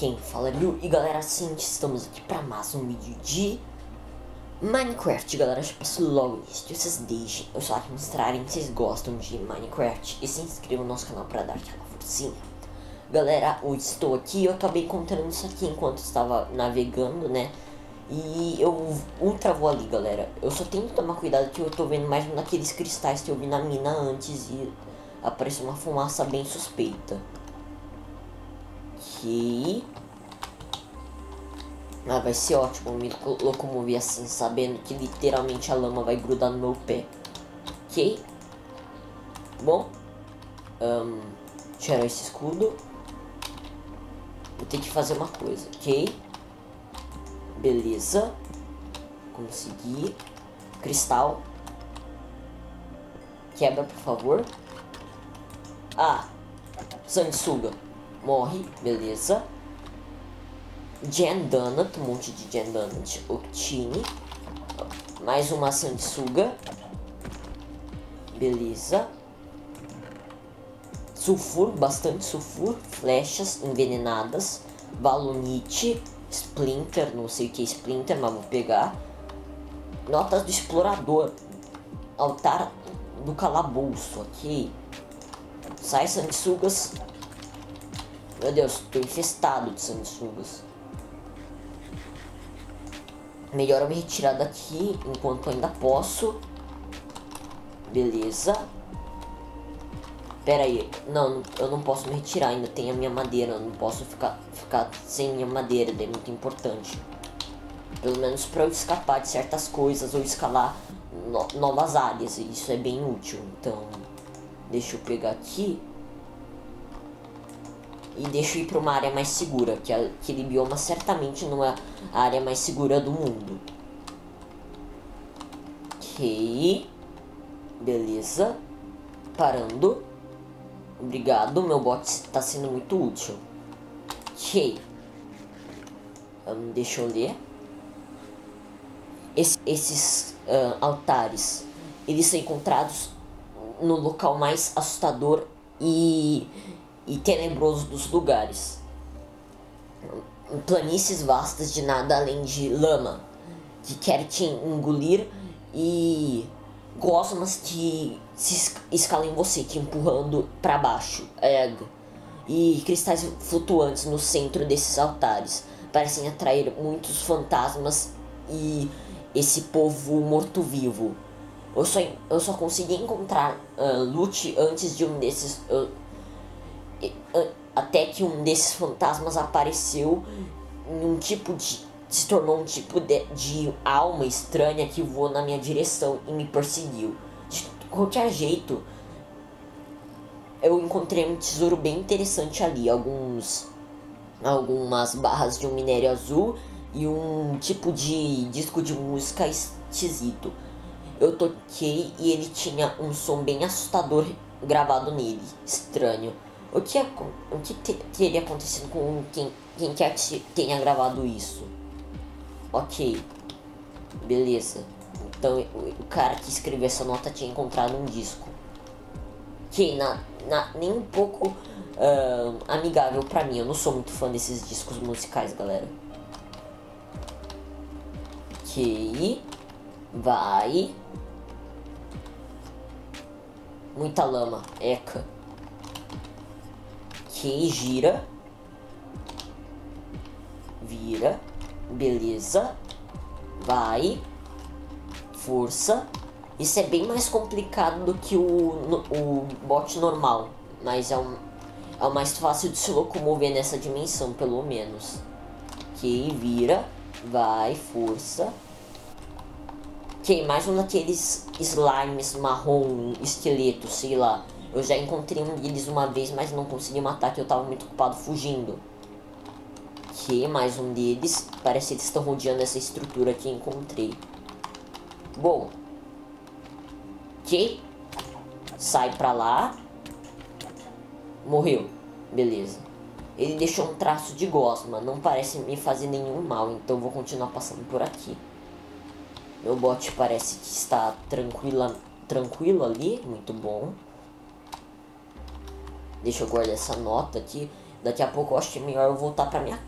quem fala Liu e galera, sim, estamos aqui para mais um vídeo de Minecraft, galera, já passo logo nisso, vocês deixem eu só aqui mostrarem que vocês gostam de Minecraft e se inscrevam no nosso canal para dar aquela forcinha. Galera, eu estou aqui, eu acabei encontrando isso aqui enquanto estava navegando, né, e eu ultra vou ali, galera, eu só tenho que tomar cuidado que eu tô vendo mais um daqueles cristais que eu vi na mina antes e apareceu uma fumaça bem suspeita. Ok. Ah, vai ser ótimo me locomover assim, sabendo que literalmente a lama vai grudar no meu pé. Ok? Bom. Um, tirar esse escudo. Vou ter que fazer uma coisa, ok? Beleza. Consegui. Cristal. Quebra, por favor. Ah. Sanguessuga morre, beleza. Jen Donut, um monte de Jen Donut, Octine. Mais uma sanguessuga. Beleza. Sulfur, bastante sulfur. Flechas envenenadas. Balonite. Splinter, não sei o que é Splinter, mas vou pegar. Notas do explorador. Altar do calabouço, ok. Sai sanguessugas. Meu Deus, tô infestado de sanguessugas. Melhor eu me retirar daqui enquanto ainda posso. Beleza. Pera aí. Não, eu não posso me retirar, ainda tem a minha madeira. Eu não posso ficar, ficar sem minha madeira, é muito importante. Pelo menos para eu escapar de certas coisas ou escalar no novas áreas. Isso é bem útil. Então, deixa eu pegar aqui e deixo ir para uma área mais segura, que aquele bioma certamente não é a área mais segura do mundo. Ok. Beleza. Parando. Obrigado, meu bot está sendo muito útil. Ok. Um, deixa eu ler. Esse, esses uh, altares, eles são encontrados no local mais assustador e e tenebroso dos lugares. Planícies vastas de nada além de lama, que quer te engolir e gosmas que se escalam em você, te empurrando para baixo. É, e cristais flutuantes no centro desses altares parecem atrair muitos fantasmas e esse povo morto-vivo. Eu só, eu só consegui encontrar uh, loot antes de um desses. Uh, até que um desses fantasmas apareceu em um tipo de. se tornou um tipo de, de alma estranha que voou na minha direção e me perseguiu. De qualquer jeito, eu encontrei um tesouro bem interessante ali. Alguns. algumas barras de um minério azul e um tipo de disco de música esquisito. Eu toquei e ele tinha um som bem assustador gravado nele, estranho. O que, o que te, teria acontecido com quem, quem quer que tenha gravado isso? Ok. Beleza. Então o cara que escreveu essa nota tinha encontrado um disco. Que na, na, nem um pouco uh, amigável pra mim. Eu não sou muito fã desses discos musicais, galera. Ok. Vai. Muita lama. Eca ok, gira. Vira. Beleza. Vai. Força. Isso é bem mais complicado do que o, o bot normal. Mas é, um, é o mais fácil de se locomover nessa dimensão, pelo menos. Ok, vira. Vai, força. Ok, mais um daqueles slimes marrom, esqueleto, sei lá. Eu já encontrei um deles uma vez, mas não consegui matar, que eu tava muito ocupado fugindo. Que mais um deles. Parece que eles estão rodeando essa estrutura que encontrei. Bom. Que? Sai pra lá. Morreu. Beleza. Ele deixou um traço de gosma. Não parece me fazer nenhum mal, então vou continuar passando por aqui. Meu bot parece que está tranquila, tranquilo ali. Muito bom. Deixa eu guardar essa nota aqui. Daqui a pouco eu acho que é melhor eu voltar pra minha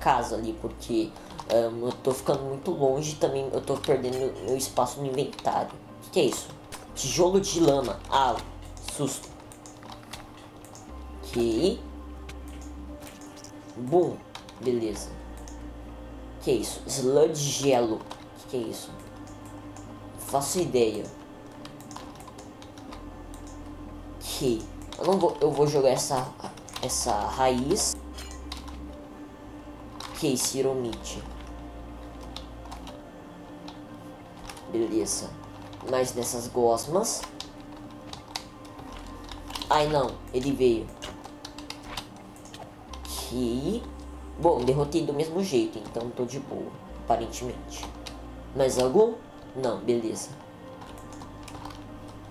casa ali, porque um, eu tô ficando muito longe também eu tô perdendo meu espaço no inventário. O que, é isso? Tijolo de lama. Ah, susto. Ok. Boom. Beleza. Que é isso? Sludge gelo. Que que é isso? Faço ideia. Que eu não vou, eu vou jogar essa essa raiz. Que Ciromite. Beleza. Mais dessas gosmas. Ai não, ele veio. Que Bom, derrotei do mesmo jeito, então tô de boa, aparentemente. Mais algum? Não, beleza.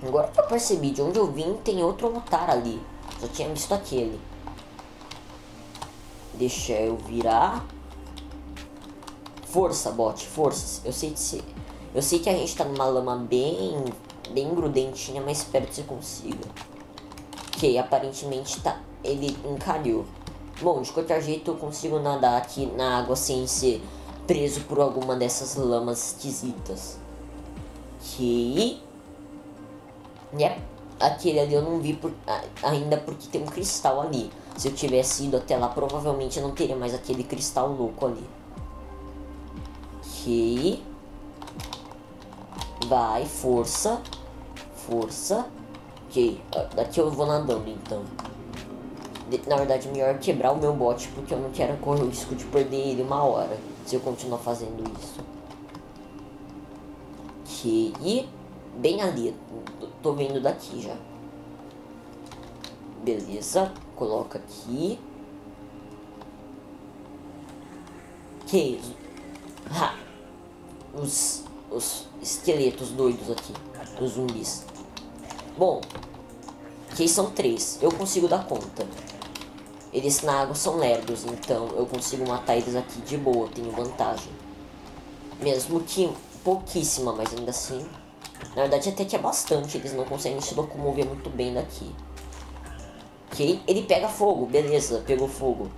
Agora que eu percebi de onde eu vim, tem outro altar ali. Já tinha visto aquele. Deixa eu virar. Força, bot, força. Eu sei, que eu sei que a gente tá numa lama bem, bem grudentinha, mas espero que você consiga. Ok, aparentemente tá, ele encalhou. Bom, de qualquer jeito eu consigo nadar aqui na água sem ser preso por alguma dessas lamas esquisitas. Que... Yep. Aquele ali eu não vi por, ainda porque tem um cristal ali. Se eu tivesse ido até lá, provavelmente eu não teria mais aquele cristal louco ali. Ok. Vai, força. Força. Ok, daqui eu vou nadando então na verdade, melhor quebrar o meu bot, porque eu não quero correr o risco de perder ele uma hora, se eu continuar fazendo isso. Que... Bem ali, tô vendo daqui já. Beleza, coloca aqui. Que ha, os, os esqueletos doidos aqui, os zumbis. Bom, que são três, eu consigo dar conta. Eles na água são lerdos, então eu consigo matar eles aqui de boa, tenho vantagem. Mesmo que pouquíssima, mas ainda assim. Na verdade até que é bastante, eles não conseguem se locomover muito bem daqui. Ok, ele pega fogo, beleza, pegou fogo.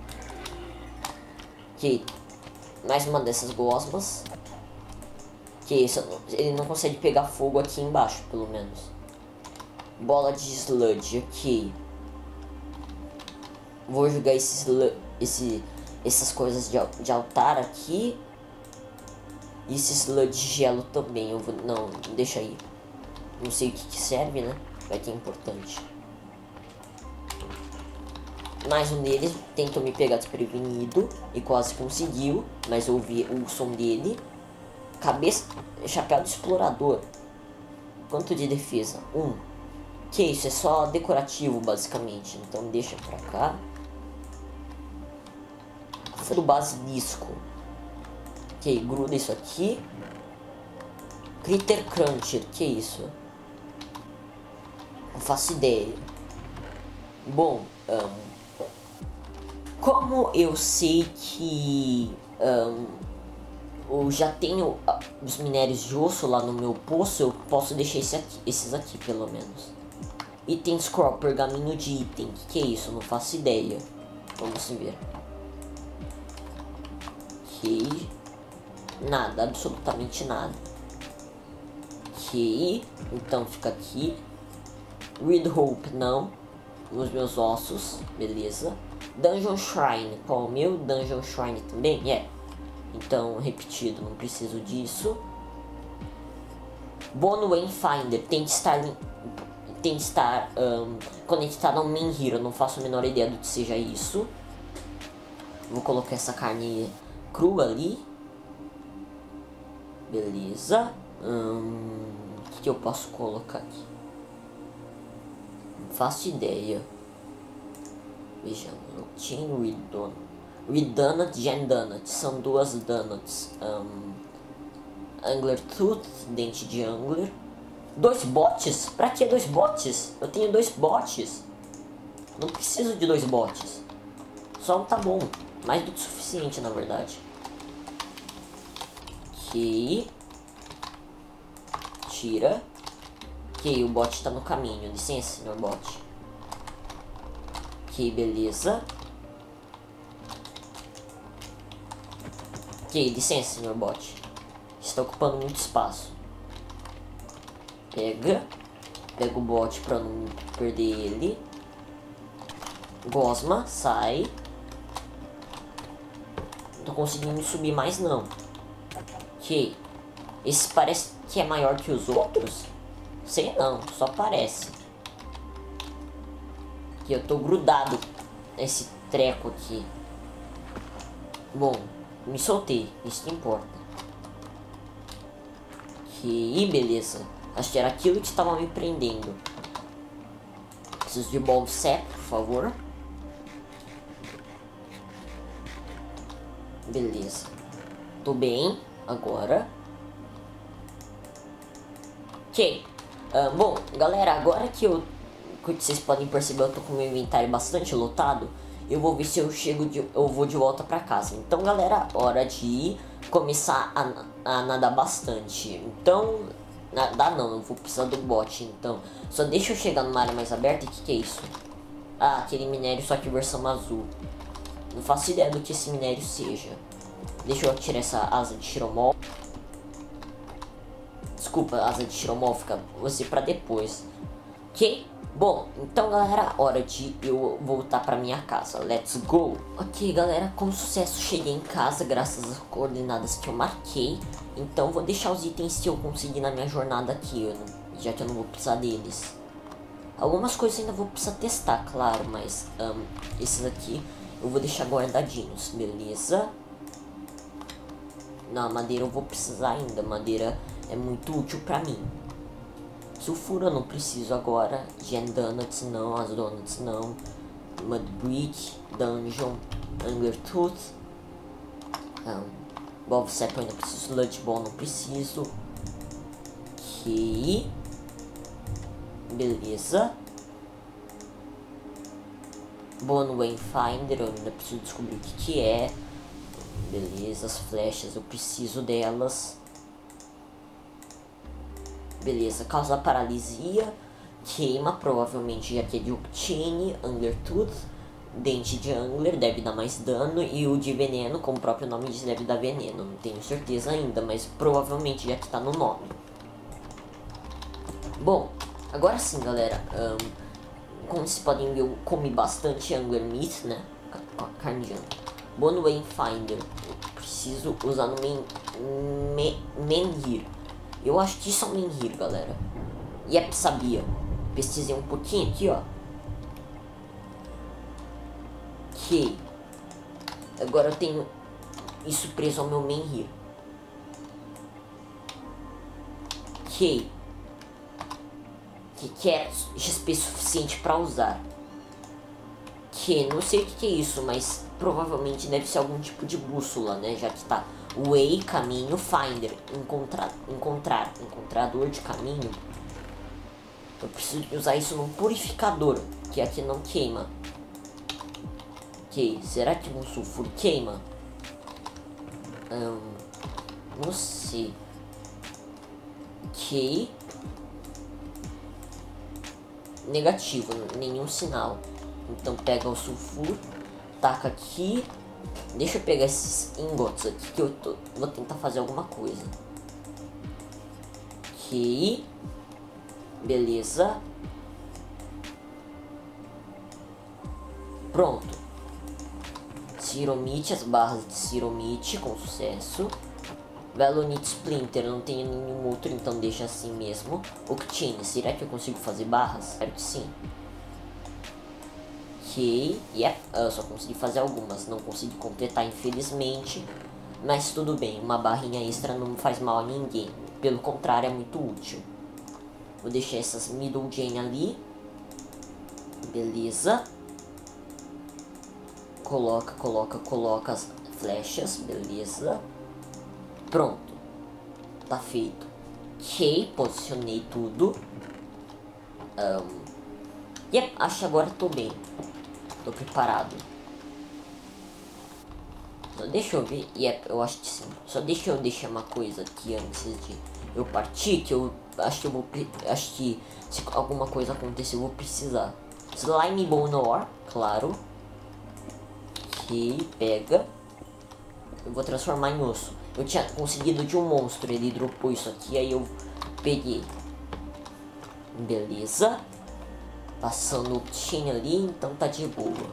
Ok, mais uma dessas gosmas. Que ele não consegue pegar fogo aqui embaixo, pelo menos. Bola de sludge, ok. Vou jogar esses, esse, essas coisas de, de altar aqui. E esse sludge de gelo também. Eu vou, não, deixa aí. Não sei o que, que serve, né? Vai que é importante. Mais um deles tentou me pegar desprevenido e quase conseguiu, mas ouvi o som dele. Cabeça, chapéu de explorador. Quanto de defesa? Um. Que isso, é só decorativo basicamente. Então deixa pra cá do basilisco. Ok, gruda isso aqui. Critter Cruncher, que isso? Não faço ideia. Bom, um, como eu sei que um, eu já tenho uh, os minérios de osso lá no meu poço, eu posso deixar esse aqui, esses aqui pelo menos. Item scroll, pergaminho de item. Que, que é isso? Não faço ideia. Vamos ver. Ok. Nada, absolutamente nada. Ok. Então fica aqui. Read Hope, não. Nos meus ossos. Beleza. Dungeon Shrine. Qual o meu? Dungeon Shrine também? É. Yeah. Então, repetido, não preciso disso. Bone Wayfinder. Tem que estar, tem que estar um, conectado ao Main Hero. Não faço a menor ideia do que seja isso. Vou colocar essa carne crua ali. Beleza. O que, que eu posso colocar aqui? Não faço ideia. Vejamos. Chain with donut. With donut. São duas donuts. Angler tooth. Dente de angler. Dois botes? Pra que dois botes? Eu tenho dois botes. Não preciso de dois botes. Só um tá bom. Mais do que suficiente, na verdade. Tira. Ok, o bot tá no caminho. Licença, senhor bot. Ok, beleza. Ok, licença, senhor bot. Está ocupando muito espaço. Pega. Pega o bot pra não perder ele. Gosma, sai. Não tô conseguindo subir mais não. Ok. Esse parece que é maior que os outros? Sei não, só parece. Que eu tô grudado nesse treco aqui. Bom, me soltei, isso que importa. Que beleza. Acho que era aquilo que estava me prendendo. Preciso de ball set, por favor. Beleza. Tô bem agora. Ok. Uh, bom, galera, agora que eu... Que vocês podem perceber, eu tô com o meu inventário bastante lotado. Eu vou ver se eu chego de... Eu vou de volta pra casa. Então, galera, hora de começar a, a nadar bastante. Então, nadar não, eu vou precisar do bote. Então, só deixa eu chegar numa área mais aberta. O que, que é isso? Ah, aquele minério, só que versão azul. Não faço ideia do que esse minério seja. Deixa eu tirar essa asa de Shiromol. Desculpa, asa de Shiromol, fica você pra depois. Ok? Bom, então galera, hora de eu voltar pra minha casa. Let's go! Ok, galera, com sucesso cheguei em casa graças às coordenadas que eu marquei. Então vou deixar os itens que eu consegui na minha jornada aqui, já que eu não vou precisar deles. Algumas coisas ainda vou precisar testar, claro, mas um, esses aqui eu vou deixar guardadinhos, beleza? Na madeira eu vou precisar ainda, madeira é muito útil pra mim. Sulfuro eu não preciso agora, Gen Donuts não, as Donuts não, Mud Brick, Dungeon, Angler Tooth, um, Bob Sap eu ainda preciso, Sludge Ball não preciso, ok, beleza. Bone Wayfinder, eu ainda preciso descobrir o que, que é. Beleza, as flechas, eu preciso delas. Beleza, causa paralisia, queima, provavelmente que é de Uctine, Angler Tooth, Dente de Angler, deve dar mais dano, e o de veneno, como o próprio nome diz, deve dar veneno. Não tenho certeza ainda, mas provavelmente já que tá no nome. Bom, agora sim, galera. Um, como vocês podem ver, eu comi bastante Angler Meat, né? Carne de angus. Bone Wayfinder. Eu preciso usar no men, me, Menhir. Eu acho que isso é um Menhir, galera. Yep, sabia. Pesquisei um pouquinho aqui, ó. Ok. Agora eu tenho isso preso ao meu Menhir. Ok que quer XP suficiente para usar. Que não sei o que, que, é isso, mas provavelmente deve ser algum tipo de bússola, né? Já que está Way, caminho, Finder, encontrar, encontrar, encontrador de caminho. Eu preciso usar isso num purificador, que aqui não queima. Ok, será que um sulfuro queima? Um, não sei. Ok negativo, nenhum sinal. Então pega o sulfuro, taca aqui. Deixa eu pegar esses ingots aqui que eu tô, vou tentar fazer alguma coisa. Ok. Beleza. Pronto. Ciromite, as barras de Ciromite com sucesso. Velonite Splinter, não tenho nenhum outro, então deixa assim mesmo. Octine, será que eu consigo fazer barras? Espero que sim. Ok, yep, eu só consegui fazer algumas, não consegui completar infelizmente. Mas tudo bem, uma barrinha extra não faz mal a ninguém. Pelo contrário, é muito útil. Vou deixar essas Middle Jane ali. Beleza. Coloca, coloca, coloca as flechas, beleza. Pronto. Tá feito. Ok, posicionei tudo. Um, yep, acho que agora tô bem. Tô preparado. Só deixa eu ver. Yep, eu acho que sim. Só deixa eu deixar uma coisa aqui antes de eu partir. Que eu acho que eu vou. Acho que se alguma coisa acontecer eu vou precisar. Slime Bone Ore, claro. Ok, pega. eu vou transformar em osso. Eu tinha conseguido de um monstro, ele dropou isso aqui, aí eu peguei. Beleza. Passando o Tin ali, então tá de boa.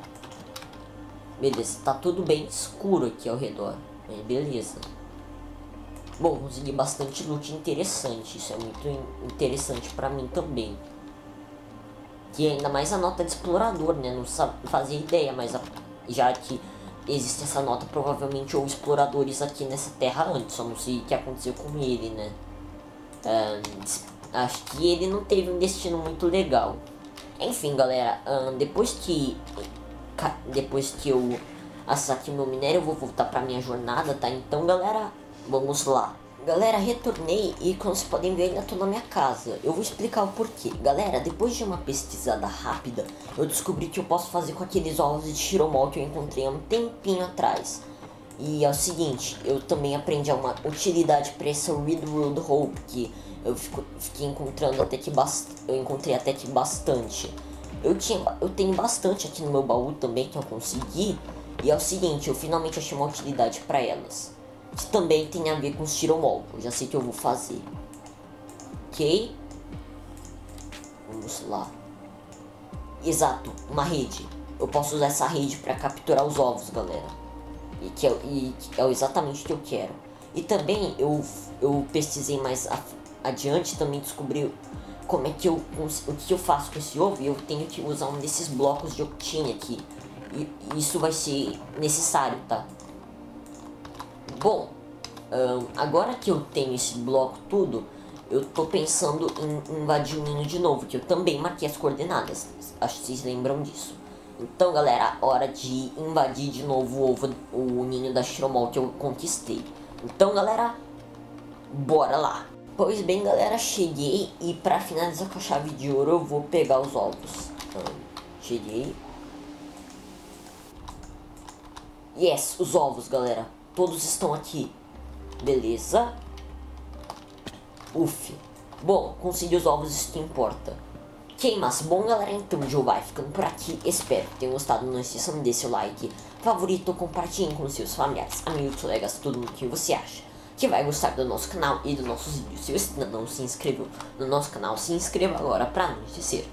Beleza, tá tudo bem escuro aqui ao redor. É, beleza. Bom, consegui bastante loot interessante. Isso é muito interessante pra mim também. Que ainda mais a nota de explorador, né? Não fazia ideia, mas a, já que existe essa nota, provavelmente houve exploradores aqui nessa terra antes. Só não sei o que aconteceu com ele, né? Um, acho que ele não teve um destino muito legal. Enfim, galera, depois que depois que eu aqui meu minério, eu vou voltar pra minha jornada, tá? Então, galera, vamos lá. Galera, retornei e como vocês podem ver, ainda tô na minha casa. Eu vou explicar o porquê. Galera, depois de uma pesquisada rápida, eu descobri que eu posso fazer com aqueles ovos de Shiromol que eu encontrei há um tempinho atrás. E é o seguinte, eu também aprendi uma utilidade para essa Read World Hope, que eu fico, fiquei encontrando até que. Eu encontrei até que bastante. Eu, tinha, eu tenho bastante aqui no meu baú também que eu consegui. E é o seguinte, eu finalmente achei uma utilidade para elas que também tem a ver com os tiromol. Eu já sei que eu vou fazer. Ok? Vamos lá. Exato, uma rede. Eu posso usar essa rede para capturar os ovos, galera. E que, é, e que é exatamente o que eu quero. E também eu, eu pesquisei mais adiante, também descobri como é que eu o que eu faço com esse ovo. E eu tenho que usar um desses blocos de octine aqui. E isso vai ser necessário, tá? Bom, agora que eu tenho esse bloco tudo, eu tô pensando em invadir o ninho de novo, que eu também marquei as coordenadas. Acho que vocês lembram disso. Então, galera, hora de invadir de novo o ovo, o ninho da Shiromol que eu conquistei. Então, galera, bora lá. Pois bem, galera, cheguei e pra finalizar com a chave de ouro eu vou pegar os ovos. Então, cheguei. Yes, os ovos, galera. Todos estão aqui. Beleza. Uf. Bom, consegui os ovos, isso que importa. Ok, bom galera, então Joe vai ficando por aqui. Espero que tenham gostado. Não esqueçam de deixar o like, favorito, compartilhem com seus familiares, amigos, colegas, todo mundo que você acha que vai gostar do nosso canal e dos nossos vídeos. Se você ainda não se inscreveu no nosso canal, se inscreva agora para não esquecer.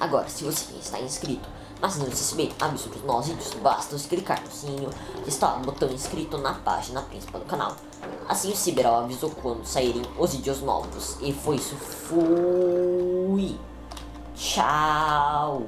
Agora, se você está inscrito mas não se receber aviso dos nossos vídeos, basta clicar no sininho que está no botão inscrito na página principal do canal. Assim o aviso quando saírem os vídeos novos. E foi isso. Fui. Tchau.